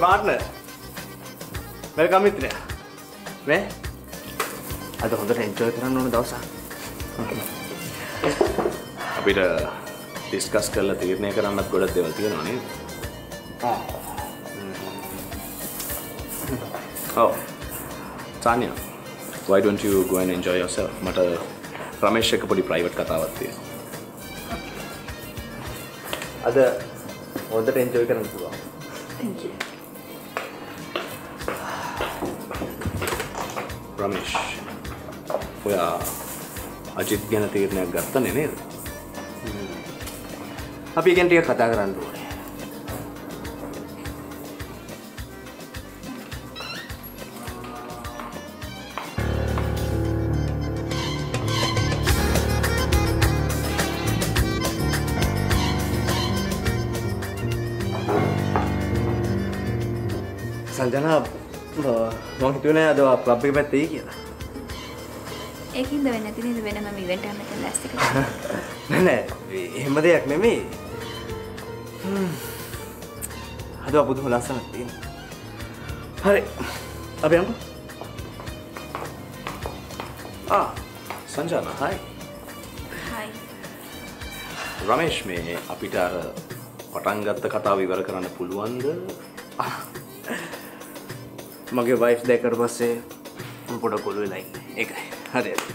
Partner welcome මිත්‍රයා මේ අද හොඳට එන්ජොයි කරන්න ඕන දවසක් අපිට ඩිස්කස් කරලා තීරණය කරන්නත් ගොඩක් දේවල් තියෙනවා නේද? Oh, Tanya, why don't you go and enjoy yourself? මට රමේෂ් එක්ක පොඩි ප්‍රයිවට් කතාවක් තියෙනවා. අද හොඳට එන්ජොයි කරන්න පුළුවන් Thank you. රමේෂ්, ඔයා අජිත් ගැන තීරණයක් ගත්තනේ නේද? අපි ගැන ටික කතා කරන්න ඕනේ සංජනා මං හිතුවනේ අද ක්ලබ් එක පැත්තේ කියලා ඒකින්ද වෙන්නේ නැති නේද වෙනම ඉවෙන්ට් එකක් ලෑස්ති කරලා. නෑ නෑ එහෙම දෙයක් නෙමෙයි. අද පුදුම ලස්සනක් තියෙන හරි අපි යමු ආ, සංජානා, hi. හයි. රමේෂ් මේ අපිට අර පටන් ගත්ත කතාව ඉවර කරන්න පුළුවන්ද? මගේ වයිෆ් දැක්කට පස්සේ පොඩ කොළු වෙලා ඉන්නේ ඒකයි හරි හරි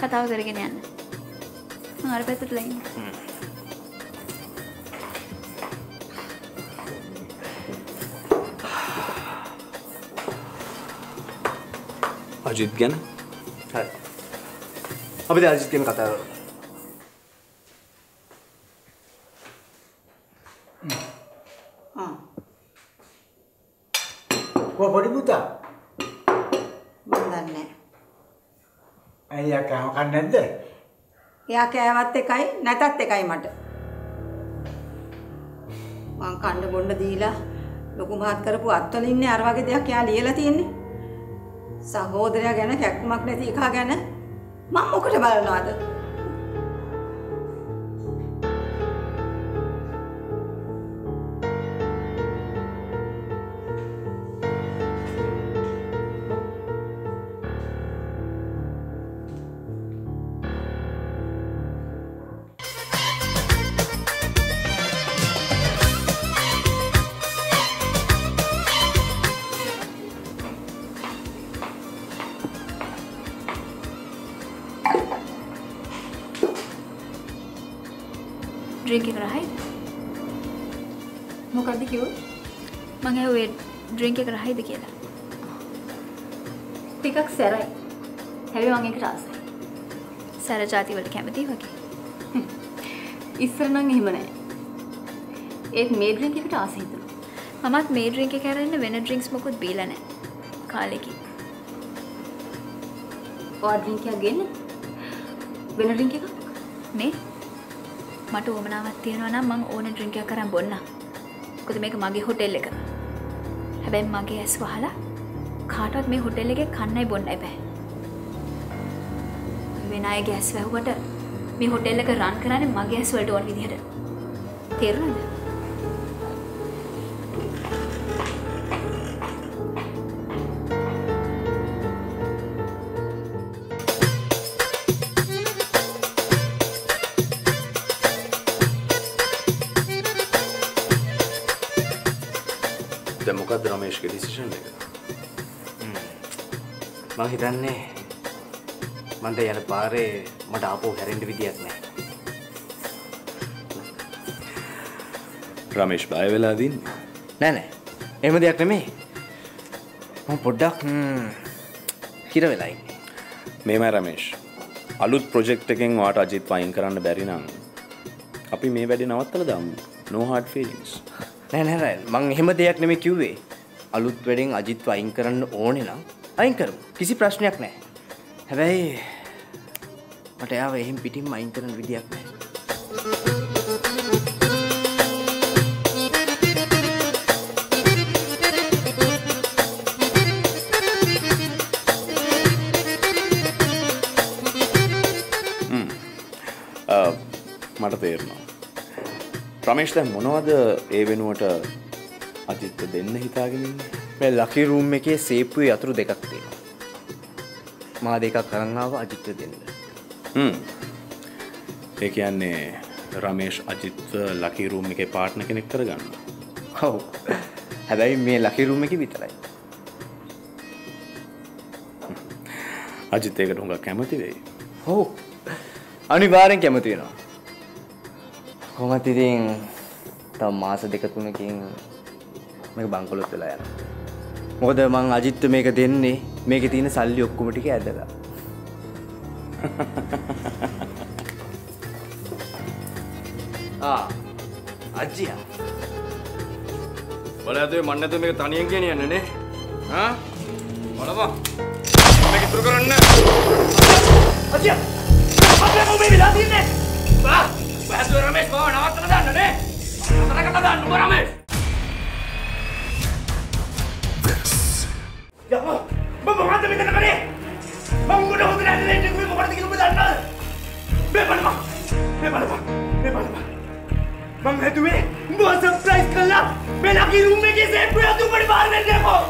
කතාව කරගෙන යන්න. මම අර පැත්තට ලයින්. අජිත් ගැන? අපි දැන් අජිත් කියන කතාව කරමු පොඩි පුතා මම දන්නේ අයියා කෑම කන්නේ නැද්ද? එයා කෑවත් එකයි නැතත් එකයි මට. මං කන්න බොන්න දීලා ලොකු මහත් කරපු අත්වල ඉන්නේ අර වගේ දෙයක් එයා ලියලා තියෙන්නේ. සහෝදරයා ගැන කැක්කමක් නැති එකා ගැන මම මොකට බලනවද? ඩ්‍රින්ක් එක රහයිද? මොකද්ද කිව්වේ? මං ඇහුවේ ඩ්‍රින්ක් එක රහයිද කියලා. ටිකක් සැරයි. හැබැයි මං ඒකට ආසයි. සැර ජාති වලට කැමති වගේ. ඉස්සර නම් එහෙම නැහැ. ඒත් මේ ඩ්‍රින්ක් එකට ආස හිතුණා. මමත් මේ ඩ්‍රින්ක් එක කරන්න වෙන ඩ්‍රින්ක්ස් මොකුත් බීලා නැහැ. කාලෙකින්. ඔයා ඩ්‍රින්ක් එකක් ගෙන්න. වෙන ඩ්‍රින්ක් එකක්? මේ මට ඕමනාවක් තියෙනවා නම් මං ඕන ඩ්‍රින්ක් එකක් අරන් බොන්නම්. මොකද මේක මගේ හොටෙල් එක. හැබැයි මගේ ඇස් වහලා කාටවත් මේ හොටෙල් එකේ කන්නයි බොන්නයි බෑ. වෙන අයගේ ඇස් වැහුවට මේ හොටෙල් එක රන් කරන්නේ මගේ ඇස් වලට ඕන විදිහට. තේරුණාද? දැන් මොකද්ද රමේෂ්ගේ ඩිසිෂන් එක? මං හිතන්නේ මන්ට යන පාරේ මට ආපහු හැරෙන්න විදියක් නැහැ රමේෂ් බය වෙලා දින්නේ. නෑ නෑ එහෙම දෙයක් නෙමෙයි මම පොඩ්ඩක් හිර වෙලා ඉන්නේ මේමයි රමේෂ්. අලුත් ප්‍රොජෙක්ට් එකෙන් ඔයාට අජිත් වයින් කරන්න බැරි නම් අපි මේ වැඩේ නවත්තලා දාමු. no hard feelings. නෑ නෑ නෑ. මං එහෙම දෙයක් නෙමෙයි කිව්වේ. අලුත් වැඩෙන් අජිත්ව අයින් කරන්න ඕනේ නම් අයින් කරමු. කිසි ප්‍රශ්නයක් නැහැ හැබැයි මට එයාව එහෙම පිටින්ම අයින් කරන්න විදියක් නැහැ අ, මට තේරෙනවා. දැන් මොනවද ඒ වෙනුවට අජිත්ත දෙන්න හිතාගෙනන්නේ මේ ලකි රූම් එකේ සේපුවේ යතුරු දෙකක් තියෙනවා. මා දෙකක් අරන් ආවා අජිත්ට දෙන්න. ඒ කියන්නේ රමේෂ් අජිත්ව ලකි රූම් එක පාට්න කෙනෙක් කරගන්න ඔව්. හැබැයි මේ ලකි රූම් එකේ විතරයි. අජිත් ඒකට හොඟ කැමති වෙයි ඔව්. අනිවාර්යෙන් කැමති වෙනවා. කොහොමද ඉතින් තව මාස දෙක තුනකින් මේක බංකොලොත් වෙලා යනවා. මොකද මං අජිත්ට මේක දෙන්නේ මේකේ තියෙන සල්ලි ඔක්කොම ටික ඇදලා. ආ අජ්ජියා බල ඇතුේ මන්න ඇතු මේක තනියෙන් කියන යන්නනේ ආ? බලපන්. මේක ඉතුරු කරන්න. අජ්ජියා අපේ මොබේ වෙලා තියන්නේ බා බෑතු රමේෂ් බව නවත්තලා දාන්න නේ? නතර කරලා දාන්න උඹ රමේෂ්. යමෝ මම මොකද්ද මෙතන කරේ? මම උඹට හොඳ නැහැ නේද මේ මොකටද කියලා ඔබ දන්නවද? මේ බලපන් මේ බලපන් මේ බලපන් මම හිතුවේ උඹ සර්ප්‍රයිස් කළා. මේ ලකි රූම් එකේ සේප් එක උඹට බාර දෙන්න යකෝ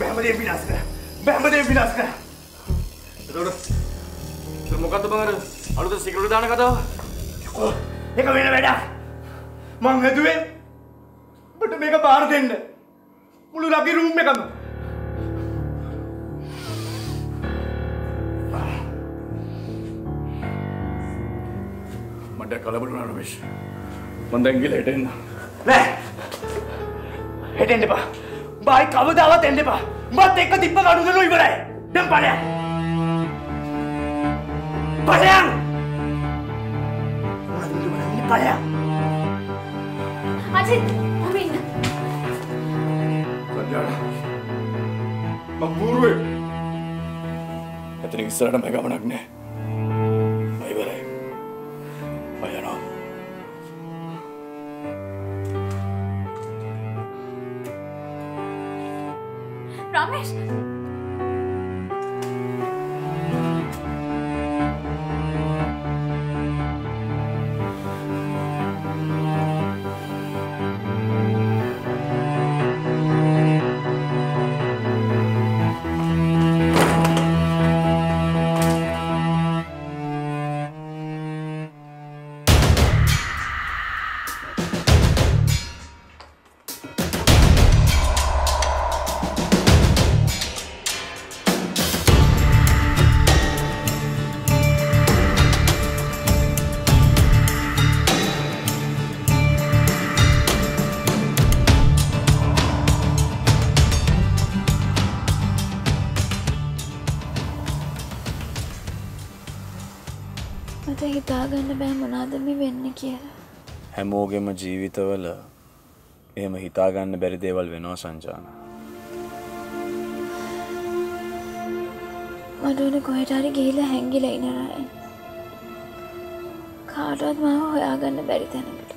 බෑමදේ විනාශ කරා. බෑමදේ විනාශ කරා. එතකොට මොකද්ද බං අර අලුත සිගරට් දාන කතාව ඒක වෙන වැඩක්. මං හිතුවේ උඹට මේක බාර දෙන්න. මුළු ලකි රූම් එකම. මට කලබල වුණා රමේෂ්. මං දැන් ගිහලා හෙට එන්න. නෑ. හෙට එන්න එපා. බයි කවදාවත් එන්න එපා. උඹත් එක්ක තිබ්බ කඩුදලු ඉවරයි. දැන් ඵලයන් මොනවද මේ බලන්නේ ඵලයන් අජිත් මම ඉන්න. සංජාන මං බූරුවේ. එතන ඉස්සරහට මම ගමනක් නෑ මම ඉවරයි. මම යනවා. රමේෂ් හිතාගන්න බෑ මොනාද මේ වෙන්න කියලා. හැමෝගෙම ජීවිතවල එහෙම හිතාගන්න බැරි දේවල් වෙනවා සංජාන මට ඕන කොහෙට හරි ගිහිල්ලා හැංගිලා ඉන්න රයි. කාටවත් මාව හොයාගන්න බැරි තැනකට.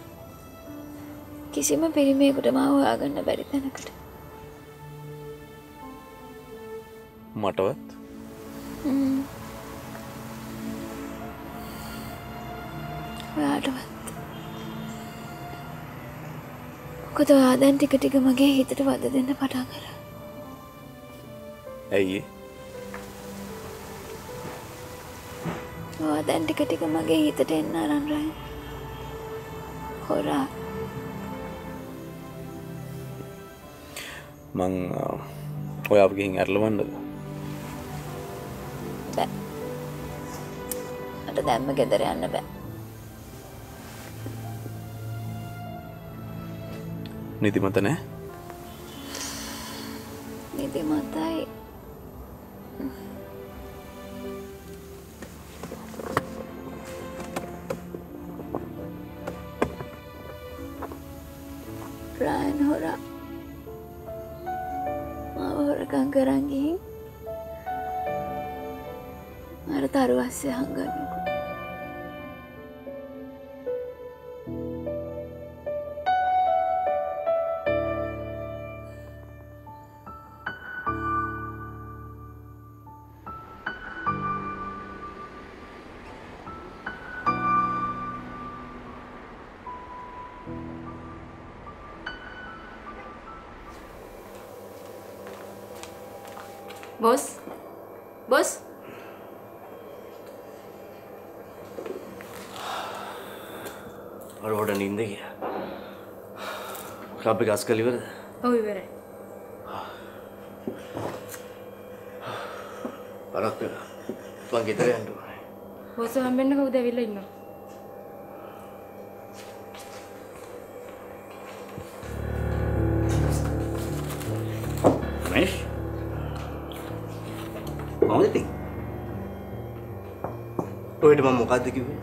කිසිම පිරිමියෙකුට මාව හොයාගන්න බැරි තැනකට. මටවත් ඔයාටවත්. මොකද ඔයා දැන් ටික ටික මගේ හිතට වද දෙන්න පටන් කර. ඇයි? ඔයා දැන් ටික ටික මගේ හිතට එන්න අරන් රයි. හොරා මං ඔයාව ගිහින් ඇරලවන්නද බෑ. මට දැම්ම ගෙදර යන්න බෑ. නිදිමත නෑ? නිදි මතයි රායන් හොරා. මාව හොරකං කරන් ගිහින් අර තරුවස්සේ හංගන්නකු බොස් බොස් අරෝට නින්ද කිය ලබ්ි ගස් කලිවරද ඔව් ඉවරයි පරක් තුවන් ගෙතර යන්ටුවන බොස් හම්බෙන්න කවුද ඇවිල්ලා ඉන්නවා මොකද ඉතින් ඔයට ම මොකක්ද කිවේ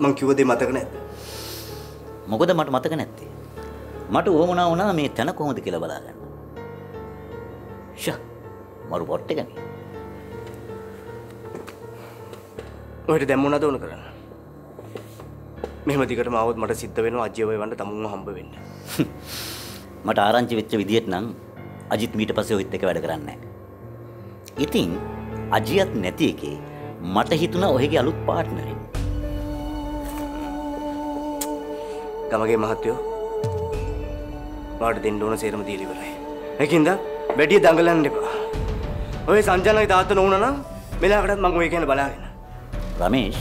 මං කිවදේ මතක නැත මොකද මට මතක නැත්තේ? මට ඕමනා වුණා මේ තැන කොහොමද කියලා බලාගන්න. ෂ මරු පොට්ට එකන ඔයට දෝන කරන්න? මෙහම දිකට මවත් මට සිද්ධ වෙන අජ්‍යවය වන්න තමුන්ම හම්බ වෙන්න. මට ආරංචි වෙච්ච විදිහට නම් අජිත් මීට පස්සේ ඔහිත් එක වැඩ කරන්නේ ඉතින් අජියත් නැති එකේ මට හිතුණා ඔහෙගේ අලුත් පාර්ට්නරෙක් ගමගේ මහත්තයෝ වාට දෙන්න ඕන සේරම දීලිවරයි එකන්ද වැඩිය දඟලන්න එපා ඔය සංජනක තාත්ත නොවන නම් මෙලාකටත් මං ඔය කියන බලාගෙන රමේෂ්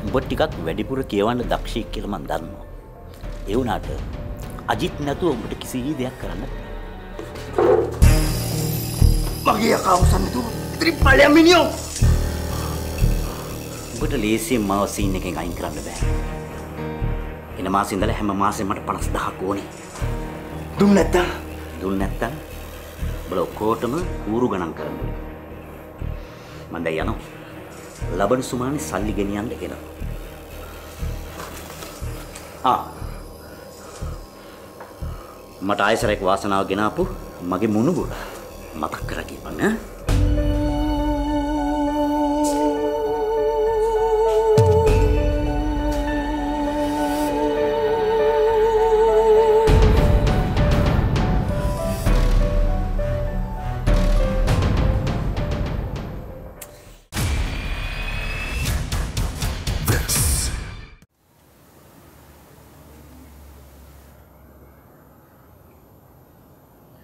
උඹ ටිකක් වැඩිපුර කියවන්න දක්ෂයෙක් කියලා මම දන්නවා. ඒ වුණාට අජිත් නැතුව උඹට කිසි දෙයක් කරන්න බෑ. මගේ අකවසන්නතු ත්‍රි පලයම් මිනිියෝ උඹට ලේසියෙන් මාව සීන් එකෙන් අයින් කරන්න බෑ. එන මාසේ ඉඳලා හැම මාසෙම මට 50000ක් ඕනේ. දුන්න නැත්තා දුන්න නැත්තම් බල ඔක්කොටම කූරු ගණන් කරන්න. මම දැන් යනවා. ලබන සුමානේ සල්ලි ගෙනියන්න එනවා. ආ මට ආයසරයක් වාසනාව ගෙනාපු මගේ මුණුබුර මතක් කරගන්න ඈ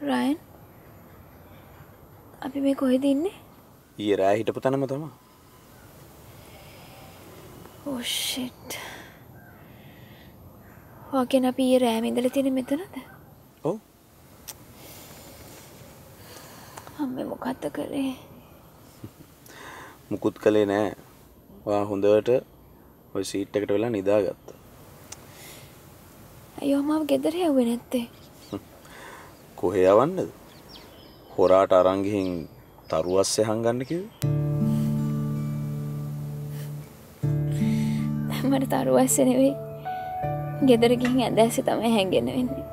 රයන් අපි මේ කොහෙද ඉන්නේ ඊයේ රෑ හිටපු තැනම තමයි. ඕෂෙට් වාගෙන අපි ඊයේ රෑම ඉඳලා තියෙන මෙතනද ඔව්. අම්මේ මොකද්ද කළේ මුකුත් කළේ නෑ. ඔයා හොඳට ওই සීට් එකට වෙලා නිදාගත්තා. අයියෝ මාව ගෙදර යවුවේ නැත්තේ කොහේ යවන්නද? හොරාට අරන් ගිහින් තරුවස්සේ හංගන්න කිව්වේ. මට තරු ඇස්ස නෙවෙයි ගෙදර ගිහින් ඇද ඇස තමයි හැඟෙන වෙන්නේ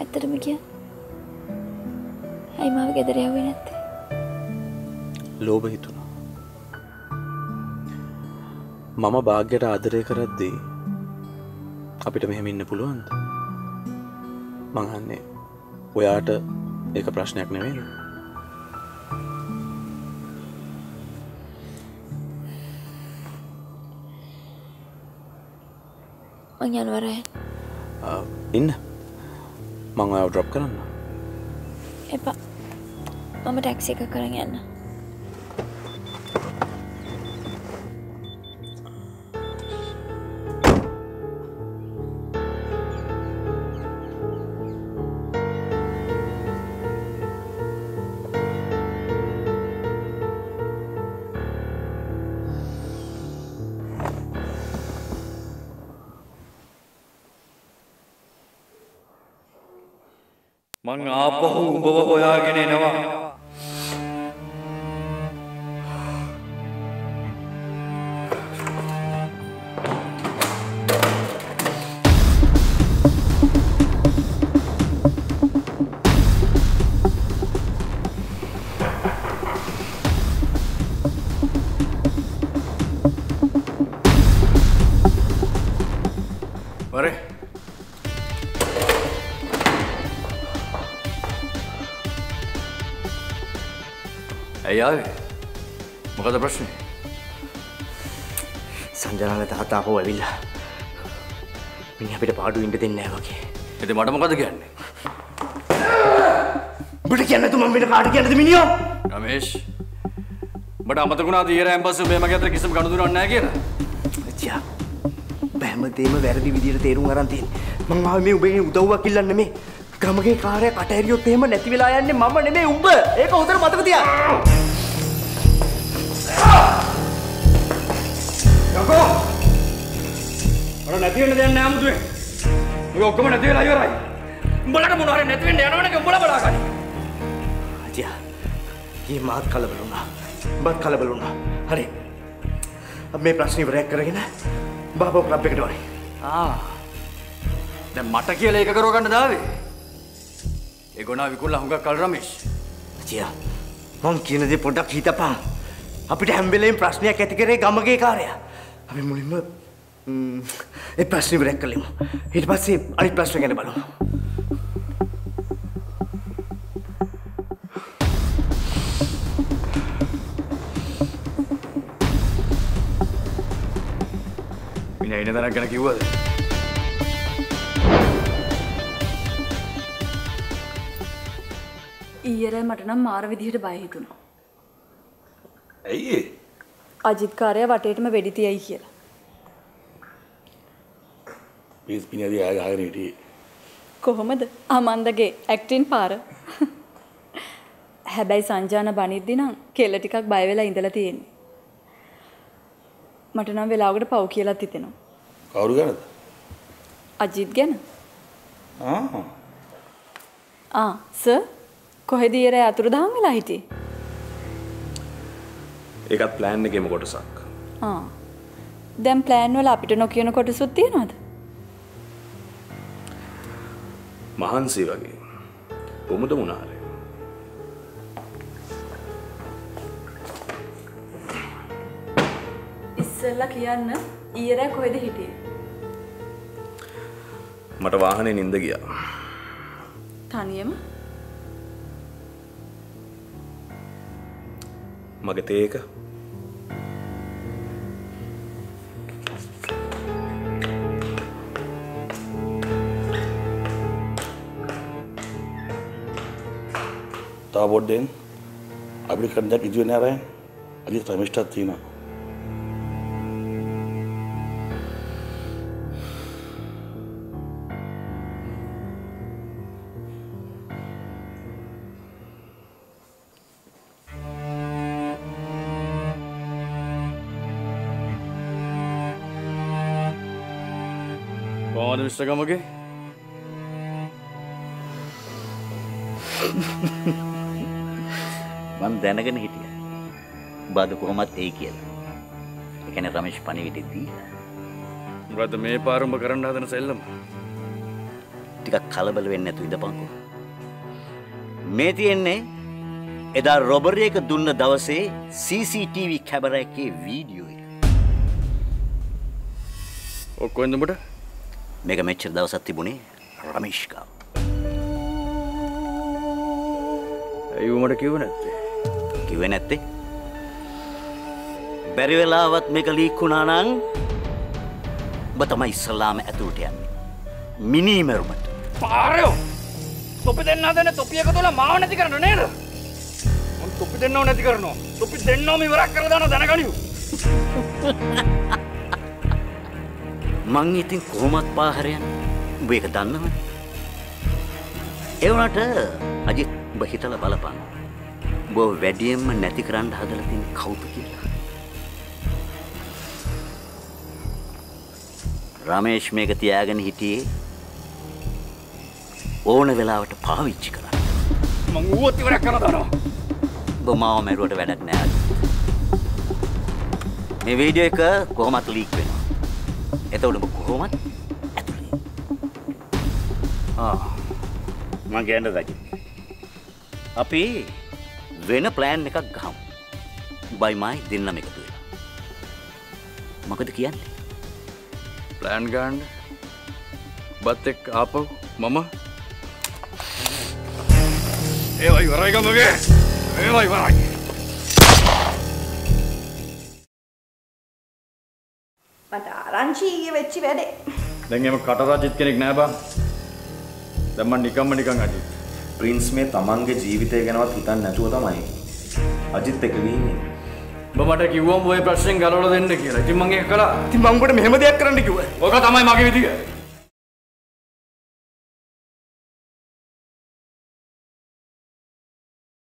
ඇත්තටම කිය ඇයි මාව ගෙදර යවුවේ නැත්තේ ලෝභ හිතුණා. මම භාග්‍යයට ආදරය කරද්දී අපිට මෙහෙම ඉන්න පුළුවන්ද? මං අහන්නේ ඔයාට ඒක ප්‍රශ්නයක් නෙවෙයි. මං යනවරය ඉන්න. මං ඔයාව ඩ්‍රොප් කරන්න. එපා මම ටැක්සි එක කරන යන්න මං ආපහු උඹව හොයාගෙන එනවා. මොකද ප්‍රශ්නේ. සංජනල තාතා හෝ ඇවිල්ලා මිනි අපිට පාඩු ඉට දෙන්න වගේ. ඉතින් මට මොකද කියන්නේ? උඹට කියන්න තු මම වෙන කාට කියන්නද මිනිියෝ රමේෂ් බට අමතකුණා දීර ඇම්බස්ස මේම ඇත කිසිම ගණදුරන්න නෑ කියලා. චා බැහමතේම වැරදි විදිට තේරුම් අරන්තියෙන් මං ආව මේ උබේ උදව්වක් කිල්ලන්න මේ. ගමගේ කාරය කටහැරියොත් එහෙම නැති වෙලා යන්නේ මම නෙමේ උඹ. ඒක හොඳට මතක තියා යකෝ! මට නැති වෙන්න දෙයක් නෑ මුතුවේ. ඔය ඔක්කොම නැති වෙලා ඉවරයි. උඹලට මොනවා හරි නැති වෙන්න යනවනේ උඹලා බලාගන්න. අජයා ඒ මාත් කලබල වුණා බත් කලබල වුණා හරි මේ ප්‍රශ්න ඉවරයක් කරගෙන බාබෝ ක්ලබ් එකට වරි ආ. දැන් මට කියලා ඒක කරව ගන්න දාවේ. ඒ ගොනා විකුල්ලා හුඟක් කල් රමේෂ්. අජයා මං කියන දේ පොඩ්ඩක් හිතපන් අපිට හැම වෙලේම ප්‍රශ්නයක් ඇති කරේ ගමගේ කාර්යය අපි මුලින්ම ඒ ප්‍රශ්න ඉවරයක් කළෙමු ඊට පස්සේ අනිත් ප්‍රශ්න ගැන බලමු මිනිහා ඉන්න තැනක් ගැන කිව්වද? ඊයරෑ මට නම් මාර විදිහට බය හිතුණා. ඇයි ඒ? අජිත් කාර්යය වටේටම වෙඩි තියයි කියලා. පිස් පිනදී ආය ගහගෙන හිටියේ. කොහොමද? අමන්දගේ ඇක්ටින් පාර. හැබැයි සංජාන බනිද්දි නම් කෙල්ල ටිකක් බය වෙලා ඉඳලා තියෙන්නේ. මට නම් වෙලාවකට පව් කියලාත් හිතෙනවා. කවුරු ගැනද? අජිත් ගැන. ආ. ආ සර් කොහෙද ඊයරෑ අතුරුදහන් වෙලා හිටියේ? ඒකත් ප්ලෑන් එකේම කොටසක්. ආ. දැන් ප්ලෑන් වල අපිට නොකියන කොටසුත් තියනවද? මහන්සි වගේ. කොමුද මුණාරේ. ඉස්සෙල්ලා කියන්න ඊයරෑ කොහෙද හිටියේ? මට වාහනේ නින්ද ගියා. තනියම? මගේ තේක තව පොඩ්ඩෙන් අපිට කරදක් ඉදිවෙන අරයන් අදි ශ්‍රමිෂ්ටත් තියෙනවා කොහොමද මිස්ටර් ගමගේ? මං දැනගෙන හිටිය බාද කොහොමත් ඒ කියලා එකන රමේශ් පණිවිට දීලා මොකද්ද මේ පාරුම්බ කරන්න හදන සෙල්ලම? ටිකක් කලබල වෙන්න ඇතු ඉඳපංකු මේ තියෙන්නේ එදා රොබරි එක දුන්න දවසේ CCTV කැමර එකේ වීඩියෝ එක ඔක්කොෙන්ද උඹට? මේක මෙච්චර දවසක් තිබුණේ රමේෂ්කාව ඇයි ඌ මට කිව්වේ නැත්තේ? කිව්වේ නැත්තේ බැරි වෙලාවත් මේක ලීක් වුණා නම් ඔබ තමයි ඉස්සලාම ඇතුළට යන්නේ මිනීමරුමට පාරයෝ! තොපි දෙන්න හදන තොපි එක තුල මාව නැති කරන්න නේද? මම තොපි දෙන්නව නැති කරනවා. තොපි දෙන්නවම ඉවරක් කරලා දානවා දැනගනිව්. මං ඉතින් කොහොමත් පාහරයන් උඹ ඒක දන්නවනේ ඒ වුණාට අජිත් උඹ හිතලා බලපන්. උඹ වැඩියෙන්ම නැති කරන්න හදලා තියෙන කවුද කියලා. රමේෂ් මේක තියාගෙන හිටියේ ඕන වෙලාවට පාවිච්චි කරන්න. මං ඌවත් ඉවරක් කරලා දානවා. උඹ මාව මැරුවට වැඩක් නෑ. මේ වීඩියෝ එක කොහොමත් ලීක් වෙනවා එතකොට උඹ කොහොමත් ඇතුළේ. ආ. මං කියන්න රජි අපි වෙන ප්ලෑන් එකක් ගහමු. බයි මයි දෙන්නම එකතු වෙලා. මොකද කියන්නේ? ප්ලෑන් ගන්න. බත් එක්ක ආපහු මම. ඒවා ඉවරයි ගමගේ. ඒවා ඉවරයි. ආරංචි ඊයේ වෙච්ච වැඩේ. දැන් එහෙම කටරජිත් කෙනෙක් නෑ බං. දැන් මම නිකම්ම නිකන් අජිත්. ප්‍රින්ස් මේ තමන්ගේ ජීවිතය ගැනවත් හිතන්නේ නැතුව තමයි අජිත් එක ගිහින්නේ. ඔබ මට කිව්වම ඔය ප්‍රශ්නෙන් ගලවලා දෙන්න කියලා. ඉතින් මම ඒක කළා. ඉතින් මං උඹට මෙහෙම දෙයක් කරන්න කිව්වා. ඕක තමයි මගේ විදිය.